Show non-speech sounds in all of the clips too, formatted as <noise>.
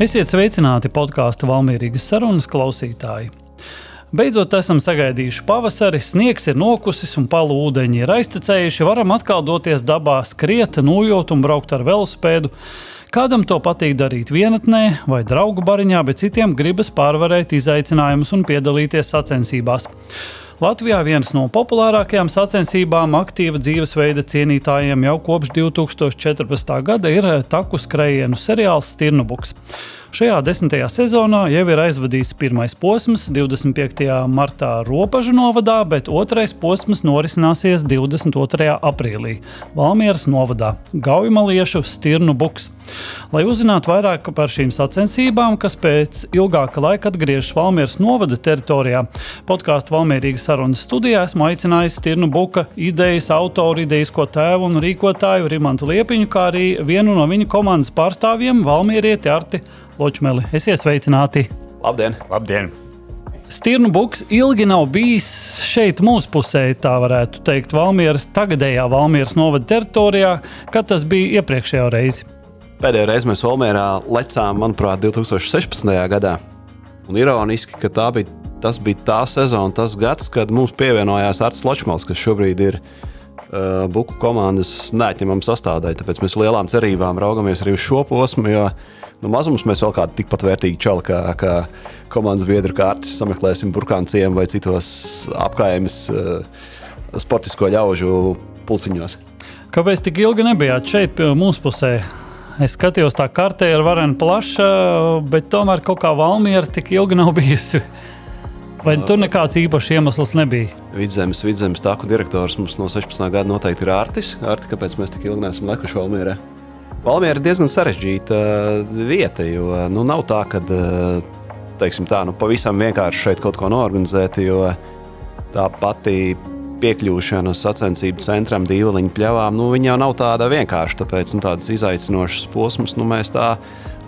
Esiet sveicināti podkāstu Valmīrijas sarunas klausītāji. Beidzot, esam sagaidījuši pavasari, sniegs ir nokusis un palu ūdeņi ir aiztecējuši. Varam atkal doties dabā, skriet, nojot un braukt ar velosipēdu. Kādam to patīk darīt vienatnē vai draugu bariņā, bet citiem gribas pārvarēt izaicinājumus un piedalīties sacensībās. Latvijā viens no populārākajām sacensībām aktīva dzīvesveida cienītājiem jau kopš 2014. gada ir taku skrējienu seriāls Stirnubuks. Šajā desmitajā sezonā jau ir aizvadīts pirmais posms 25. martā Ropažu novadā, bet otrais posms norisināsies 22. aprīlī Valmieras novadā Gaujamaliešu Stirnu Buks. Lai uzzinātu vairāk par šīm sacensībām, kas pēc ilgāka laika atgriežas Valmieras novada teritorijā, podkāstu Valmierīgas sarunas studijā esmu aicinājis Stirnu Buka idejas autoru, idejas ko tēvu un rīkotāju Rimantu Liepiņu, kā arī vienu no viņa komandas pārstāvjiem Valmierieti Arti Ločmeli. Esiet sveicināti! Labdien! Labdien! Stirnu buks ilgi nav bijis šeit mūsu pusē, tā varētu teikt, Valmieras, tagadējā Valmieras novada teritorijā, kad tas bija iepriekšējā reizi. Pēdējo reizi mēs Valmierā lecām, manuprāt, 2016. gadā. Un ironiski, ka tā bija, tas bija tā sezona, tas gads, kad mums pievienojās Arts Ločmals, kas šobrīd ir uh, buku komandas neatņemama sastāvdaļa. Tāpēc mēs lielām cerībām raugamies arī uz šo posmu, jo nu, mazums mēs vēl kādu tikpat vērtīgu čalu kā, kā komandas biedru kārtas sameklēsim burkānciem vai citos apkaimes uh, sportisko ļaužu pulciņos. Kāpēc tik ilgi nebijāt šeit, pie mūsu pusē? Es skatījos, tā kartē ir varena plaša, bet tomēr kaut kā Valmiera tik ilgi nav bijusi. Vai tur nekāds īpašs iemesls nebija? Vidzemes, vidzemes tāku direktors mums no 16. gada noteikti ir Artis. Arti, kāpēc mēs tik ilgi neesam lekuši Valmierā? Valmiera ir diezgan sarežģīta uh, vieta, jo nu, nav tā, ka teiksim, tā, nu, pavisam vienkārši šeit kaut ko norganizēt, jo tā pati piekļūšana sacensību centram, dīvaļiņu pļavām, nu, jau nav tāda vienkārša. Tāpēc nu, tādas izaicinošas posmas nu, mēs tā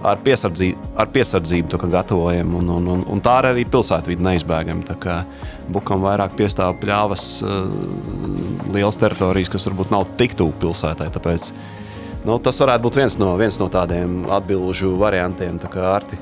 ar piesardzību, ar piesardzību gatavojam. Un, un, un, un tā arī pilsētvide neizbēgama. Bukam vairāk piestāv pļāvas, uh, liels teritorijas, kas varbūt nav tik tuvu pilsētai. Tāpēc Nu, tas varētu būt viens no, viens no tādiem atbildžu variantiem. Tā kā Arti,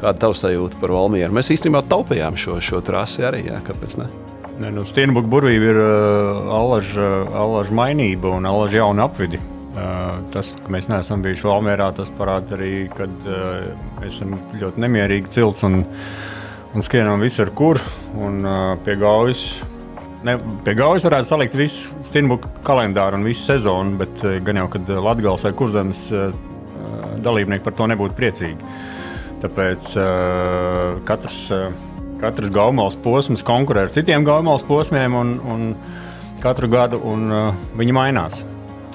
kāda ir tava sajūta par Valmieru? Mēs īstenībā taupījām šo, šo trasi arī. Jā, kāpēc ne? Ne, nu, Steinbuka burvība ir uh, alaža, alaža mainība un alaža jauna apvidi. Uh, tas, ka mēs neesam bijuši Valmjerā, tas parāda arī, ka uh, mēs esam ļoti nemierīgi cilts un, un skrienam visur, kur un uh, pie gaujas Ne, pie gaujas varētu salikt visu Stinbuku kalendāru un visu sezonu, bet eh, gan jau, kad Latvijas vai Kurzemes eh, dalībnieki par to nebūtu priecīgi. Tāpēc katrs, katrs gaumals posms konkurē ar citiem gaumals posmiem un, un katru gadu un, viņi mainās.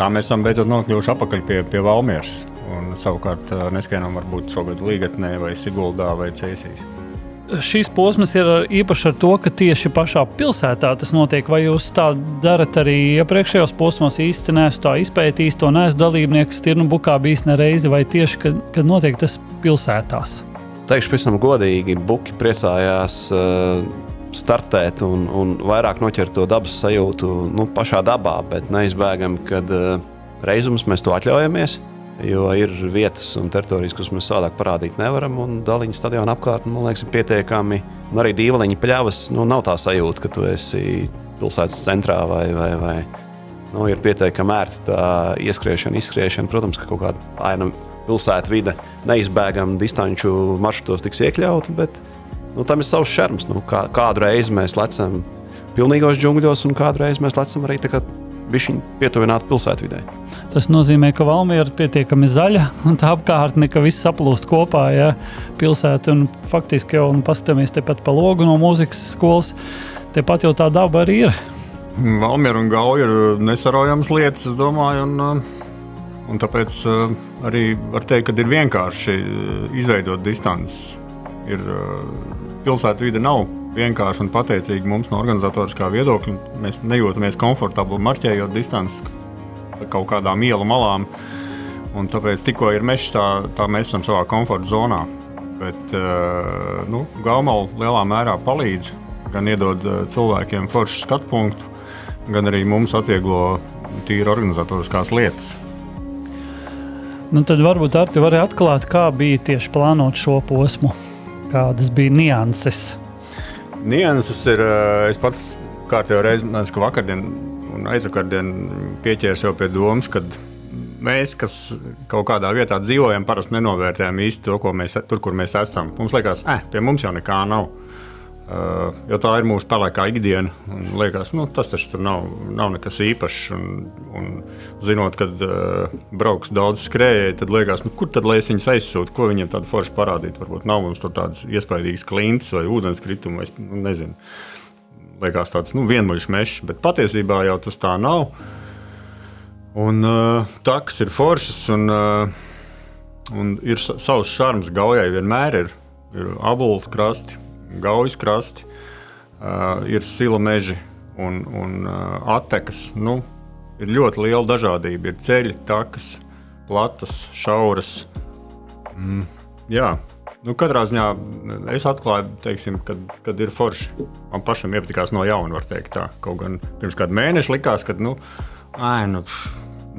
Tā mēs esam beidzot nokļuvuši atpakaļ pie, pie Valmieras. Un, savukārt neskaidām varbūt šogad Līgatnē vai Siguldā vai Cēsīs šīs posms ir īpašs ar to, ka tieši pašā pilsētā tas notiek. Vai jūs tā darat arī iepriekšējos posmos? Īsti neesmu tā izpētījis, to neesmu dalībnieks Stirnu bukā bijis nereizi, vai tieši, kad, kad notiek tas pilsētās? Teikšu pavisam godīgi, Buki priecājās uh, startēt un, un vairāk noķert to dabas sajūtu nu, pašā dabā, bet neizbēgami, kad uh, reizums mēs to atļaujamies. Jo ir vietas un teritorijas, kuras mēs savādāk parādīt nevaram. Daliņa stadiona apkārtnē, man liekas, ir pietiekami. Un arī dīvainiņa pļavas, nu, nav tā sajūta, ka tu esi pilsētas centrā vai, vai, vai nu, ir pietiekami ērta tā ieskriešana, izskriešana. Protams, ka kaut kāda aina pilsētas vide neizbēgami distanču maršrutos tiks iekļauta, bet nu, tam ir savs šarms. Nu, kā, kādu reizi mēs lecam pilnīgos džungļos, un kādu reizi mēs lecam arī bišķiņu pietuvināt pilsētvidē. Tas nozīmē, ka Valmiera ir pietiekami zaļa un tā apkārtne, ka viss saplūst kopā. Ja, pilsēta un faktiski jau paskatāmies tepat pa logu no mūzikas skolas, tepat jau tā daba arī ir. Valmiera un Gauja ir nesaraujams lietas, es domāju. Un, un tāpēc uh, arī var teikt, ka ir vienkārši uh, izveidot distanci. Ir uh, pilsēta vide nav vienkārši un pateicīgi mums no organizatoriskā viedokļa. Mēs nejūtamies komfortabli marķējot distanci kaut kādām ielu malām. Un tāpēc tikko ir mežs, tā, tā mēs esam savā komforta zonā. Bet uh, nu, Gaumala lielā mērā palīdz gan iedod uh, cilvēkiem foršu skatu punktu, gan arī mums atvieglo tīri organizatoriskās lietas. Nu, tad varbūt Arti var atklāt, kā bija tieši plānot šo posmu, kādas bija nianses. Nianses ir, eh, es pats kārtējo reizi, liekas, ka vakardien un aizvakardien pieķēries jau pie domas, ka mēs, kas kaut kādā vietā dzīvojam, parasti nenovērtējam īsti to, mēs, tur, kur mēs esam. Mums liekas, eh, pie mums jau nekā nav. Uh, jo tā ir mūsu pelēkā ikdiena. Liekas, nu, tas taču nav, nav nekas īpašs. Un, un zinot, ka uh, brauks daudz skrējēji, tad liekas, nu, kur tad lai es viņus aizsūtu, ko viņiem tādu foršu parādīt. Varbūt nav mums tādas iespaidīgas klints vai ūdenskritumi, vai nu, nezinu. Liekas, tāds nu, vienmuļš mežs, bet patiesībā jau tas tā nav. Un uh, taks ir foršs un, uh, un ir savs šarms gaujai vienmēr ir. Ir abulis krasti, Gaujas krasti, uh, ir sila meži un, un uh, attekas. Nu, ir ļoti liela dažādība. Ir ceļi, takas, platas, šauras. Mm, jā. Nu, katrā ziņā es atklāju, teiksim, kad, kad ir forši. Man pašam iepatikās no jauna, var teikt, tā. Kaut gan pirms kāda mēneša likās, ka, nu, ai, nu,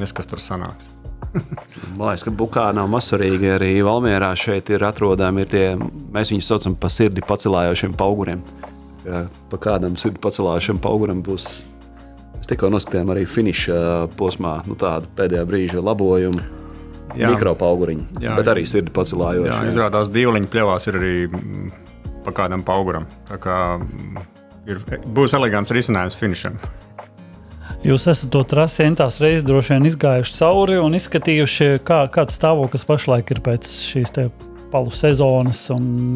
neskas tur sanāks. Man liekas, ka Bukā nav mazsvarīgi. Arī Valmjerā šeit ir atrodami ir tie, mēs viņus saucam par sirdi pacelājošiem auguriem. Pa kādam sirdi pacelājošam auguram būs. Mēs tikko noskatījām arī finiša posmā nu, tādu pēdējā brīža labojumu. Mikropauguriņu, bet arī sirdi pacelājoši. Jā, izrādās dīvaļņu pļavās ir arī pa kādam auguram. Tā kā ir, būs elegants risinājums finišam. Jūs esat to trasi entās reizes droši vien izgājuši cauri un izskatījuši, kā, kāds stāvoklis pašlaik ir pēc šīs palu sezonas.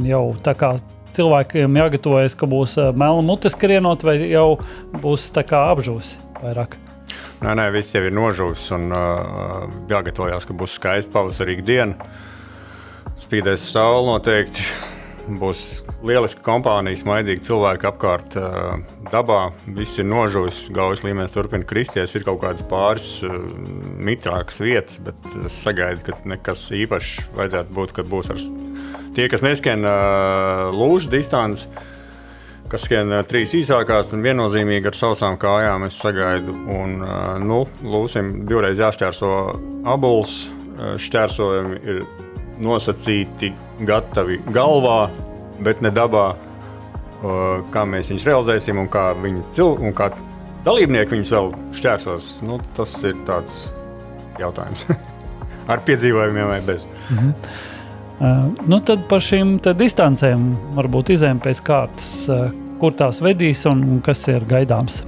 Jau tā kā cilvēkiem jāgatavojas, ka būs eh, melna mutes skrienot, vai jau būs apžūsi vairāk. Nē, nē, viss jau ir nožūs un uh, jāgatavojas, ka būs skaista pavasarīga diena. Spīdēs saule noteikti būs lieliska kompānija, smaidīgi cilvēki apkārt dabā. Viss ir nožuvis, gaujas līmenis turpina kristies. Ir kaut kādas pāris mitrākas vietas, bet es sagaidu, ka nekas īpašs vajadzētu būt, kad būs ar tie, kas neskan lūžu distanci. Kas skan trīs īsākās, tad viennozīmīgi ar sausām kājām es sagaidu. Un, nu, lūsim, divreiz jāšķērso abuls. Uh, šķērsojumi ir nosacīti, gatavi galvā, bet ne dabā. Kā mēs viņus realizēsim un kā, cil, un kā dalībnieki viņus vēl šķērsos, nu, tas ir tāds jautājums. <laughs> Ar piedzīvojumiem vai bez. Mm -hmm. Uh, nu tad par šīm distancēm varbūt izējām pēc kārtas, uh, kur tās vedīs un, un kas ir gaidāms.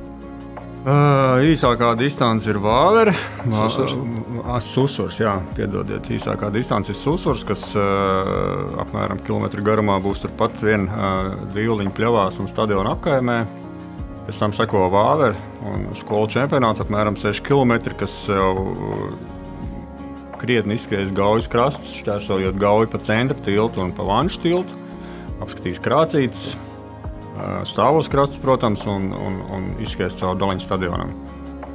Uh, īsākā distance ir vāvere. Susurs. Uh, susurs, jā, piedodiet. Īsākā distance ir susurs, kas uh, apmēram kilometru garumā būs turpat vien uh, divliņu pļavās un stadiona apkaimē. Pēc tam seko vāvere un skolu čempionāts apmēram 6 km, kas jau krietni izskries gaujas krastus, šķērsojot gauju pa centra tiltu un pa vanšu tiltu. Apskatīs krācītes, stāvos krastus, protams, un, un, un izskries caur Doliņu stadionam.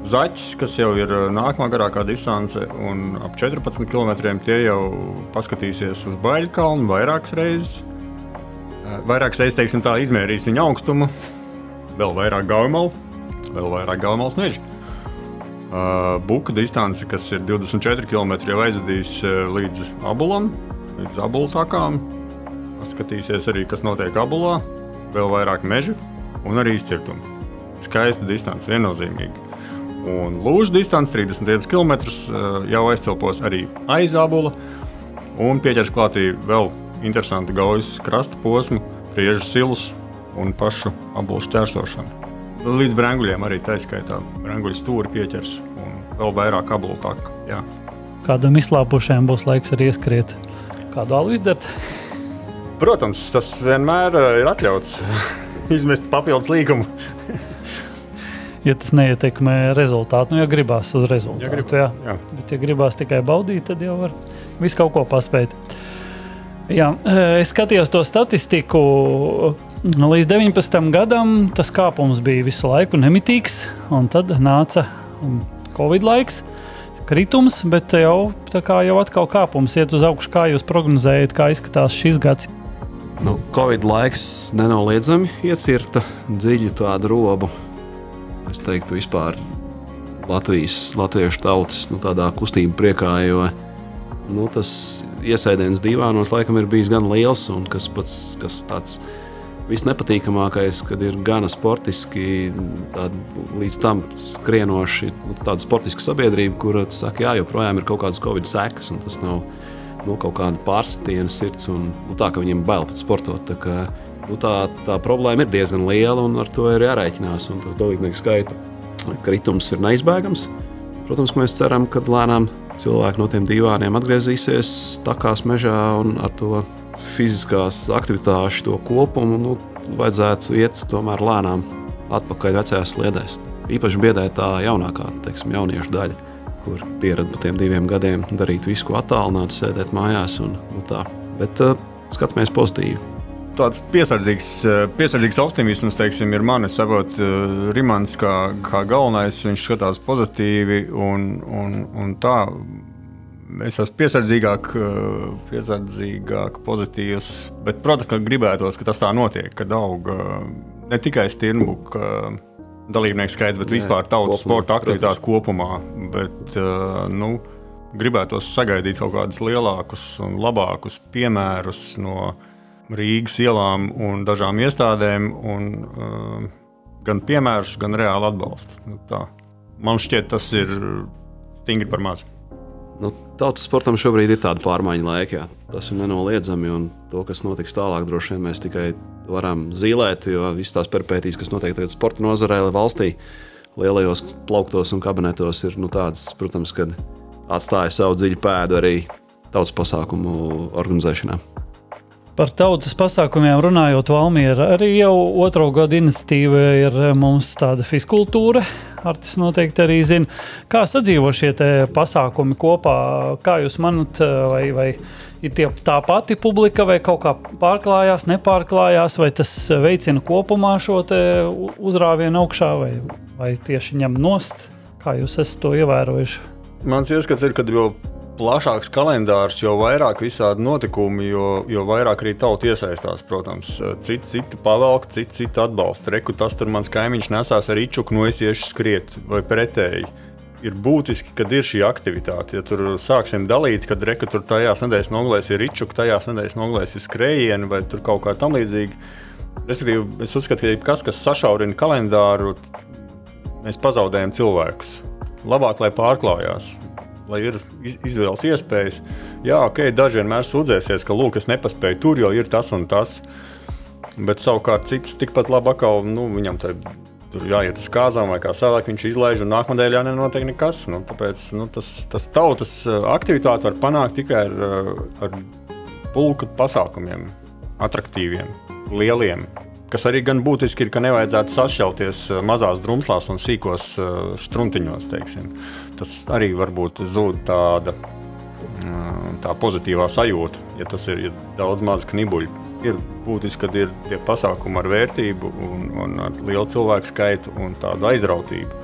Zaķis, kas jau ir nākamā garākā distance, un ap 14 km, tie jau paskatīsies uz Baļķkalnu vairākas reizes. Vairākas reizes, teiksim, tā izmērīs viņa augstumu, vēl vairāk gaumalu, vēl vairāk gaumalas meža. Uh, Buka distance, kas ir 24 km, jau aizvedīs līdz abulam, līdz abulu takām. Paskatīsies arī, kas notiek abulā vēl vairāk mežu un arī izcirtumu. Skaista distance, viennozīmīgi. Un lūža distance 31 km jau aizcelpos arī aiz abula un pieķers klātī vēl interesanti gaujas krasta posmu, priežu silus un pašu abulu šķērsošanu. Līdz brānguļiem arī tā skaitā brānguļu stūri pieķers un vēl vairāk abulu taku. Jā. Kādam izslāpušajam būs laiks arī ieskriet, kādu alu izdarīt. Protams, tas vienmēr eh, ir atļauts <laughs> izmest papildus līgumu. ja tas neietekmē rezultātu, nu, ja gribās uz rezultātu, ja grib, jā. Jā. bet ja gribās tikai baudīt, tad jau var visu kaut ko paspēt. Jā, eh, es skatījos to statistiku. Līdz 19. gadam tas kāpums bija visu laiku nemitīgs, un tad nāca Covid laiks, kritums, bet jau, jau atkal kāpums iet uz augšu. Kā jūs prognozējat, kā izskatās šis gads? Nu, Covid laiks nenoliedzami iecirta dziļu tādu robu. Es teiktu, vispār Latvijas, latviešu tautas nu, kustību priekā, jo nu, tas iesēdiens divānos laikam ir bijis gan liels un kas pats kas tāds. Visnepatīkamākais, kad ir gana sportiski, tāda, līdz tam skrienoši, nu, tāda sportiska sabiedrība, kur saka, jā, joprojām ir kaut kādas covid sekas, un tas nav nu, kaut kāda pārsitiena sirds, un nu, tā, ka viņiem bail pat sportot. Tā, ka, nu, tā, tā problēma ir diezgan liela, un ar to ir jārēķinās, un tas dalībnieku skaita kritums ir neizbēgams. Protams, mēs ceram, ka lēnām cilvēki no tiem divām atgriezīsies takās mežā un ar to fiziskās aktivitāšu to kopumu nu, vajadzētu iet tomēr lēnām atpakaļ vecajās sliedēs. Īpaši biedē tā jaunākā, teiksim, jauniešu daļa, kur pa tiem diviem gadiem darīt visu, ko attālināti, sēdēt mājās un nu, tā. Bet uh, skatāmies pozitīvi tāds piesardzīgs, eh, piesardzīgs optimisms, teiksim, ir mani savot uh, Rimans kā, kā galvenais. Viņš skatās pozitīvi un, un, un tā. Es esmu piesardzīgāk, piesardzīgāk, pozitīvs. Bet, protams, ka gribētos, ka tas tā notiek, kad aug ne tikai stirnbuka dalībnieku skaits, bet vispār tautas sporta aktivitāte kopumā. Bet, nu, gribētos sagaidīt kaut kādus lielākus un labākus piemērus no Rīgas ielām un dažām iestādēm, un, uh, gan piemērus, gan reāli atbalstu. Nu, tā. Man šķiet, tas ir stingri par mazu. Nu, tautas sportam šobrīd ir tāda pārmaiņu laika. Jā. Tas ir nenoliedzami, un to, kas notiks tālāk, droši vien mēs tikai varam zīmēt, jo visas tās perpētīs, kas notiek tagad sporta nozarē, valstī, lielajos plauktos un kabinetos, ir nu, tādas, protams, kad atstāja savu dziļu pēdu arī tautas pasākumu organizēšanā. Par tautas pasākumiem runājot, Valmiera arī jau otro gadu iniciatīva ir mums tāda fiskultūra. Artis noteikti arī zina, kā sadzīvo šie pasākumi kopā. Kā jūs manat, vai, vai ir tie, tā pati publika, vai kaut kā pārklājās, nepārklājās, vai tas veicina kopumā šo uzrāvienu augšā, vai, vai tieši ņem nost? Kā jūs esat to ievērojuši? Mans ieskats ir, ka jau plašāks kalendārs, jo vairāk visādi notikumi, jo, jo vairāk arī tauta iesaistās. Protams, citi, citi pavelk, citi, citi atbalsta. Reku tas tur mans kaimiņš nesās ar īčuku, no es iešu skriet vai pretēji. Ir būtiski, kad ir šī aktivitāte. Ja tur sāksim dalīt, kad reka tur tajās nedēļas nogalēs ir ričuka, tajās nedēļas nogalēs ir skrējieni vai kaut kā tam līdzīga. Respektīvi, es uzskatu, ka kas, kas sašaurina kalendāru, mēs pazaudējam cilvēkus. Labāk, lai pārklājās lai ir izvēles iespējas. Jā, ok, daži vienmēr sūdzēsies, ka lūk, es nepaspēju tur, jo ir tas un tas. Bet savukārt cits tikpat labi atkal, nu, viņam tā tur jāiet uz kāzām vai kā savādāk viņš izlaiž, un nākamā nedēļā nenotiek nekas. Nu, tāpēc nu, tas, tas tautas uh, aktivitāte var panākt tikai ar, uh, ar pulku pasākumiem, attraktīviem, lieliem. Kas arī gan būtiski ir, ka nevajadzētu sašķelties uh, mazās drumslās un sīkos struntiņos. Teiksim tas arī varbūt zūd tāda tā pozitīvā sajūta, ja tas ir ja daudz mazu knibuļu. Ir būtiski, ka ir tie pasākumi ar vērtību un, un ar lielu cilvēku skaitu un tādu aizrautību.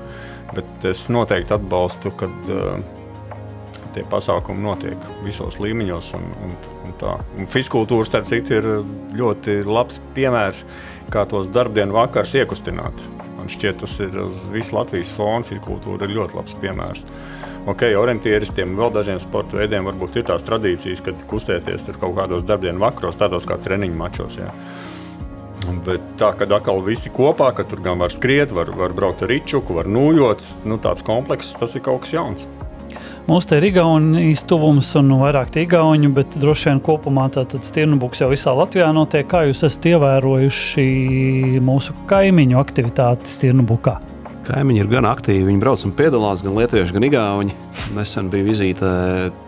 Bet es noteikti atbalstu, ka uh, tie pasākumi notiek visos līmeņos. Un, un, un tā. un fiskultūra, starp citu, ir ļoti labs piemērs, kā tos darbdienu vakars iekustināt. Man šķiet, tas ir uz visu Latvijas fona. Fiskultūra ir ļoti labs piemērs. Ok, orientieristiem un vēl dažiem sporta veidiem varbūt ir tās tradīcijas, kad kustēties kaut kādos darbdienu vakaros, tādos kā treniņu mačos. Jā. Bet tā, kad atkal visi kopā, ka tur gan var skriet, var, var braukt ar rīčuku, var nūjot, nu, tāds komplekss, tas ir kaut kas jauns. Mums te ir Igaunijas tuvums un vairāk Igaunu, bet droši vien kopumā tātad stirnubuks jau visā Latvijā notiek. Kā jūs esat ievērojuši mūsu kaimiņu aktivitāti stirnubukā? Kaimiņi ir gan aktīvi. Viņi brauc un piedalās gan lietuvieši, gan igauni. Nesen bija vizīte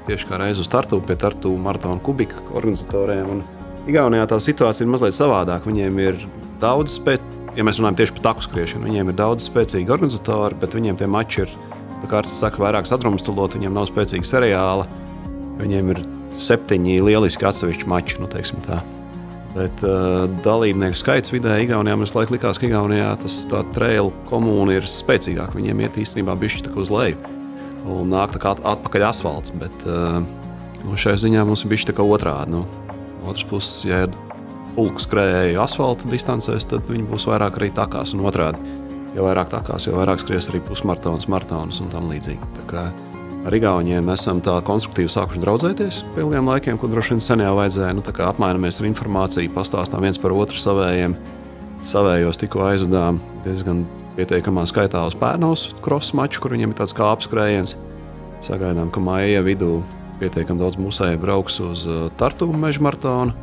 tieši kā reiz uz Tartu pie Tartu maratona kubika organizatoriem. Un Igaunijā tā situācija ir mazliet savādāka. Viņiem ir daudz spēcīgu, ja mēs runājam tieši par taku skriešanu, viņiem ir daudz spēcīgi organizatori, bet viņiem tie mači ir Tā kā es saku, vairāk sadrumstalot, viņiem nav spēcīga seriāla. Viņiem ir septiņi lieliski atsevišķi mači. Nu, Bet uh, dalībnieku skaits vidēji Igaunijā mums laikam likās, ka Igaunijā tas trailu komūna ir spēcīgāka. Viņiem iet īstenībā bišķi uz leju un nāk atpakaļ asfalts. Bet uh, nu, šai ziņā mums ir bišķi otrādi. Nu, otrs puses, ja ir pulks skrējēji asfalta distancēs, tad viņi būs vairāk arī takās un otrādi jo vairāk takās, jo vairāk skries arī pusmaratonus, maratonus un tam līdzīgi. Kā, ar Igauniem esam tā konstruktīvi sākuši draudzēties pie ilgiem laikiem, ko droši vien sen jau vajadzēja. Nu, apmainamies ar informāciju, pastāstām viens par otru savējiem. Savējos tikko aizvedām diezgan pietiekamā skaitā uz Pērnos krosa maču, kur viņiem ir tāds kāpnes skrējiens. Sagaidām, ka maija vidū pietiekami daudz musēju brauks uz uh, Tartu meža maratonu.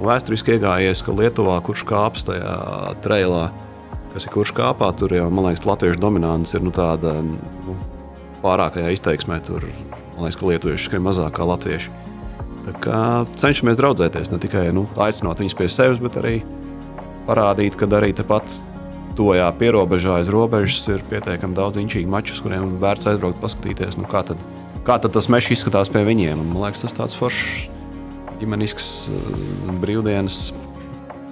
Vēsturiski iegājies, ka Lietuvā, kurš kāps tajā trailā, kas ir kurš kāpā, tur jau, man liekas, latviešu dominants ir nu, tāda nu, pārākajā izteiksmē. Tur, man liekas, ka lietuvieši skrien mazāk kā latvieši. Tā kā cenšamies draudzēties, ne tikai nu, aicinot viņus pie sevis, bet arī parādīt, ka arī tepat tojā pierobežā aiz robežas ir pietiekami daudz inčīgu maču, kuriem vērts aizbraukt, paskatīties, nu, kā, tad, kā tad tas mežs izskatās pie viņiem. Un, man liekas, tas tāds foršs ģimenisks brīvdienas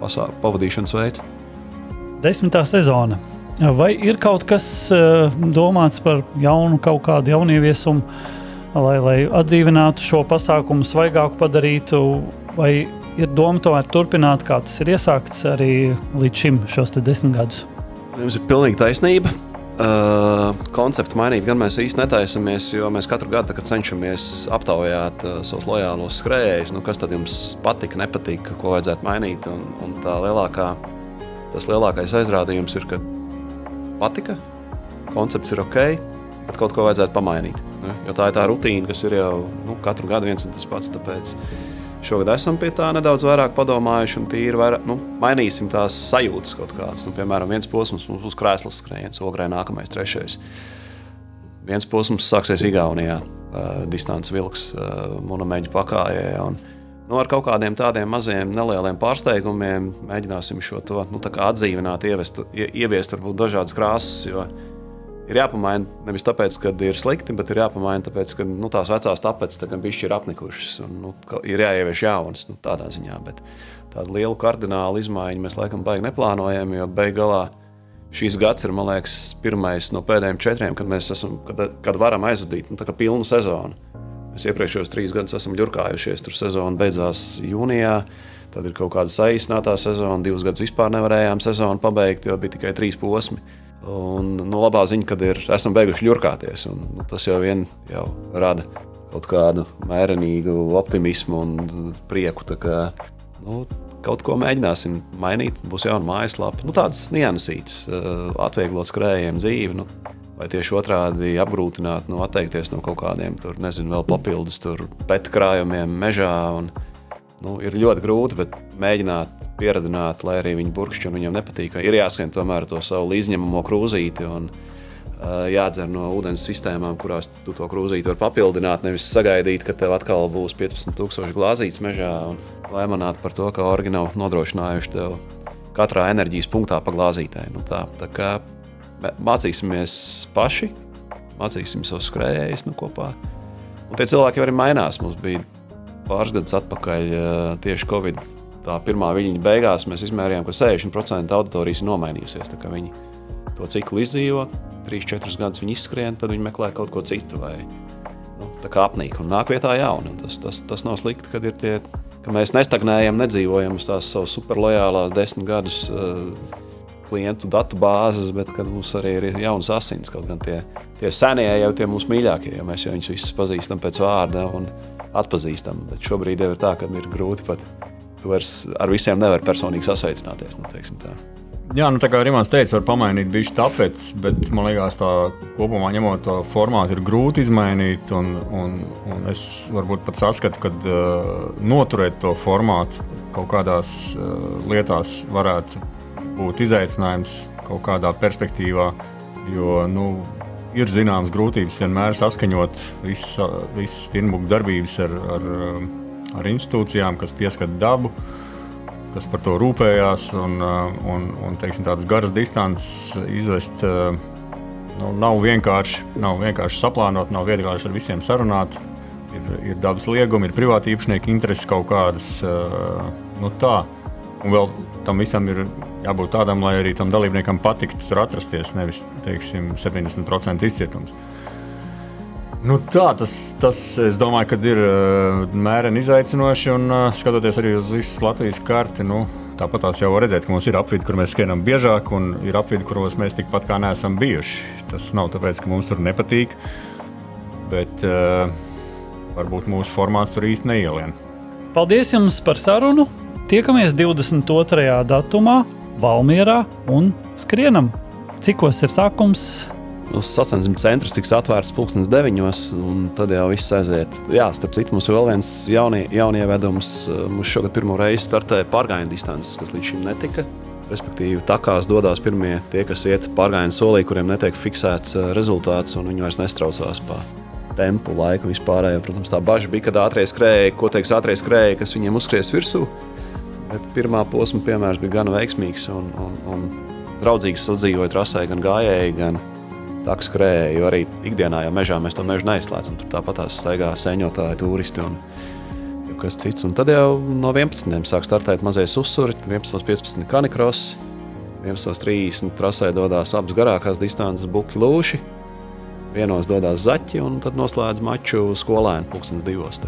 pasā, pavadīšanas veids. Desmitā sezona Vai ir kaut kas uh, domāts par jaunu, kaut kādu jaunieviesumu, lai, lai atdzīvinātu šo pasākumu, svaigāku padarītu, vai ir doma tomēr turpināt, kā tas ir iesākts arī līdz šim, šos desmit gadus? Jums ir pilnīgi taisnība. Uh, konceptu mainīt gan mēs īsti netaisamies, jo mēs katru gadu cenšamies aptaujāt uh, savus lojālos skrējējus, nu, kas tad jums patika, nepatika, ko vajadzētu mainīt. Un, un tā lielākā, tas lielākais aizrādījums ir, ka patika, koncepts ir ok, bet kaut ko vajadzētu pamainīt. Ne? Jo tā ir tā rutīna, kas ir jau nu, katru gadu viens un tas pats. Tāpēc šogad esam pie tā nedaudz vairāk padomājuši un tīri vairāk, nu, mainīsim tās sajūtas kaut kādas. Nu, piemēram, viens posms mums būs krēslas skrējiens, ogrē nākamais, trešais. Viens posms sāksies Igaunijā, uh, distance vilks uh, monomeģa pakājē. Un, Nu, ar kaut kādiem tādiem maziem, nelieliem pārsteigumiem mēģināsim šo to nu, atdzīvināt, ievest, ieviest varbūt dažādas krāsas. Jo ir jāpamaina nevis tāpēc, ka ir slikti, bet ir jāpamaina tāpēc, ka nu, tās vecās tapetes bišķi ir apnikušas un nu, ir jāievieš jaunas nu, tādā ziņā. Bet tādu lielu kardinālu izmaiņu mēs laikam baigi neplānojam, jo beig galā šīs gads ir liekas, pirmais no pēdējiem četriem, kad mēs esam, kad, kad varam aizvadīt nu, pilnu sezonu. Mēs iepriekšējos trīs gadus esam ļurkājušies, tur sezona beidzās jūnijā. Tad ir kaut kāda saīsinātā sezona, divus gadus vispār nevarējām sezonu pabeigt, jo bija tikai trīs posmi. Un, nu, labā ziņa, kad ir, esam beiguši ļurkāties. Un, nu, tas jau vien jau rada kaut kādu mērenīgu optimismu un prieku. Kā, nu, kaut ko mēģināsim mainīt, būs jauna mājaslapa. Nu, tādas niansītas, atvieglot skrējiem dzīvi. Nu, vai tieši otrādi apgrūtināt, nu, atteikties no kaut kādiem tur, nezinu, vēl papildus pēta krājumiem mežā. Un, nu, ir ļoti grūti, bet mēģināt pieradināt, lai arī viņi burkšķi un viņam nepatīk. Ir jāskrien tomēr to savu izņemamo krūzīti. Un, uh, Jādzer no ūdens sistēmām, kurās tu to krūzīti vari papildināt. Nevis sagaidīt, ka tev atkal būs 15,000 glāzītes mežā un lēmanāt par to, ka orgi nav nodrošinājuši tev katrā enerģijas punktā pa glāzītē. Nu, tā, tā kā mācīsimies paši, mācīsim savus skrējējus nu, kopā. Un tie cilvēki arī mainās. Mums bija pāris gadus atpakaļ tieši Covid. Tā pirmā viļņa beigās mēs izmērījām, ka 60% auditorijas ir nomainījusies. Viņi to ciklu izdzīvo, 3-4 gadus viņi izskrien, tad viņi meklē kaut ko citu. Vai, nu, tā kā apnīk un nāk vietā jauni. Tas, tas, tas nav slikti, kad ir tie, ka mēs nestagnējam, nedzīvojam uz tās savas superlojālās desmit gadus. Uh, klientu datu bāzes, bet mums arī ir jauns asins. Kaut gan tie, tie senie jau tie mūsu mīļākie, jo mēs jau viņus visus pazīstam pēc vārda un atpazīstam. Bet šobrīd jau ir tā, ka ir grūti pat ar visiem nevar personīgi sasveicināties. Nu, Jā, nu, tā kā Rimans teica, var pamainīt bišķi tāpēc, bet man liekas, tā kopumā ņemot to formātu ir grūti izmainīt. Un, un, un es varbūt pat saskatu, ka uh, noturēt to formātu kaut kādās uh, lietās varētu būt izaicinājums kaut kādā perspektīvā. Jo nu, ir zināmas grūtības vienmēr saskaņot visas, Stirnbuļs darbības ar, ar, ar institūcijām, kas pieskata dabu, kas par to rūpējās. Un, un, un teiksim, tādas garas distances izvest nu, nav, vienkārši, nav vienkārši saplānot, nav vienkārši ar visiem sarunāt. Ir, ir dabas liegumi, ir privāti īpašnieki intereses kaut kādas. Nu, tā. Un vēl tam visam ir jābūt tādam, lai arī tam dalībniekam patiktu tur atrasties, nevis teiksim, 70% izcietums. Nu tā, tas, tas, domāju, ir uh, mēreni izaicinoši. Un, uh, skatoties arī uz visas Latvijas karti, nu, tāpat tās jau var redzēt, ka mums ir apvidi, kur mēs skrienam biežāk, un ir apvidi, kuros mēs tikpat kā neesam bijuši. Tas nav tāpēc, ka mums tur nepatīk. bet uh, varbūt mūsu formāts tur īsti neielien. Paldies jums par sarunu! Tiekamies 22. datumā Valmierā un skrienam. Cikos ir sākums? Nu, sacensību centrs tiks atvērts pulkstenis deviņos, un tad jau viss aiziet. Jā, starp citu, mums ir vēl viens jaunie, jaunievedums. Mums šogad pirmo reizi startē pārgājienu distances, kas līdz šim netika. Respektīvi, takās dodas pirmie tie, kas iet pārgājienu solī, kuriem netiek fiksēts rezultāts, un viņi vairs nestraucās pa tempu, laiku un vispārējo. Protams, tā bažas bija, kad ātrie skrēja, ko teiks ātrie skrēja, kas viņiem uzskries virsū. Bet pirmā posma piemērs bija gan veiksmīgs un, un, un draudzīgs sadzīvot trasē, gan gājēji, gan takskrēji. Jo arī ikdienā jau mežā mēs to mežu neizslēdzam. Tur tāpat tās staigā sēņotāji, turisti un kas cits. Un tad jau no 11. sāk startēt mazais uzsuri, 11.15. kanikross, 11.30. trasē dodas abas garākās distances buki lūši. Vienos dodas zaķi un tad noslēdz maču skolēnu pulkstenes divos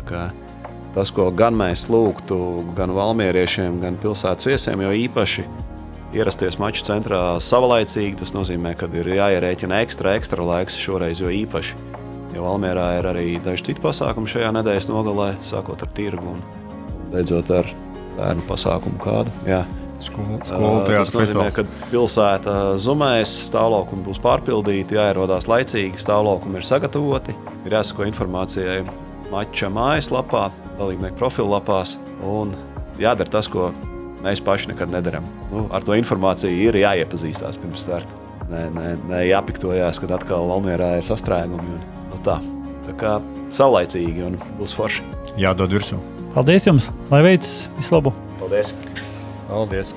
tas, ko gan mēs lūgtu gan valmieriešiem, gan pilsētas viesiem, jo īpaši ierasties maču centrā savlaicīgi, tas nozīmē, ka ir jāierēķina ekstra, ekstra laiks šoreiz jo īpaši. Jo Valmjerā ir arī daži citi pasākumi šajā nedēļas nogalē, sākot ar tirgu un beidzot ar bērnu pasākumu kādu. Jā. Skolu, skolu tas nozīmē, ka pilsēta zumēs, stāvlaukumi būs pārpildīti, jāierodās laicīgi, stāvlaukumi ir sagatavoti, ir jāsako informācijai mača mājaslapā, dalībnieku profilapās. Un jādara tas, ko mēs paši nekad nedarām. Nu, ar to informāciju ir jāiepazīstās pirms starta. Nē, nē, nē jāpiktojās, kad atkal Valmjerā ir sastrēgumi. Un, nu tā. tā kā saulaicīgi un būs forši. Jādod virsū. Paldies jums! Lai veids vislabāk! Paldies! Paldies!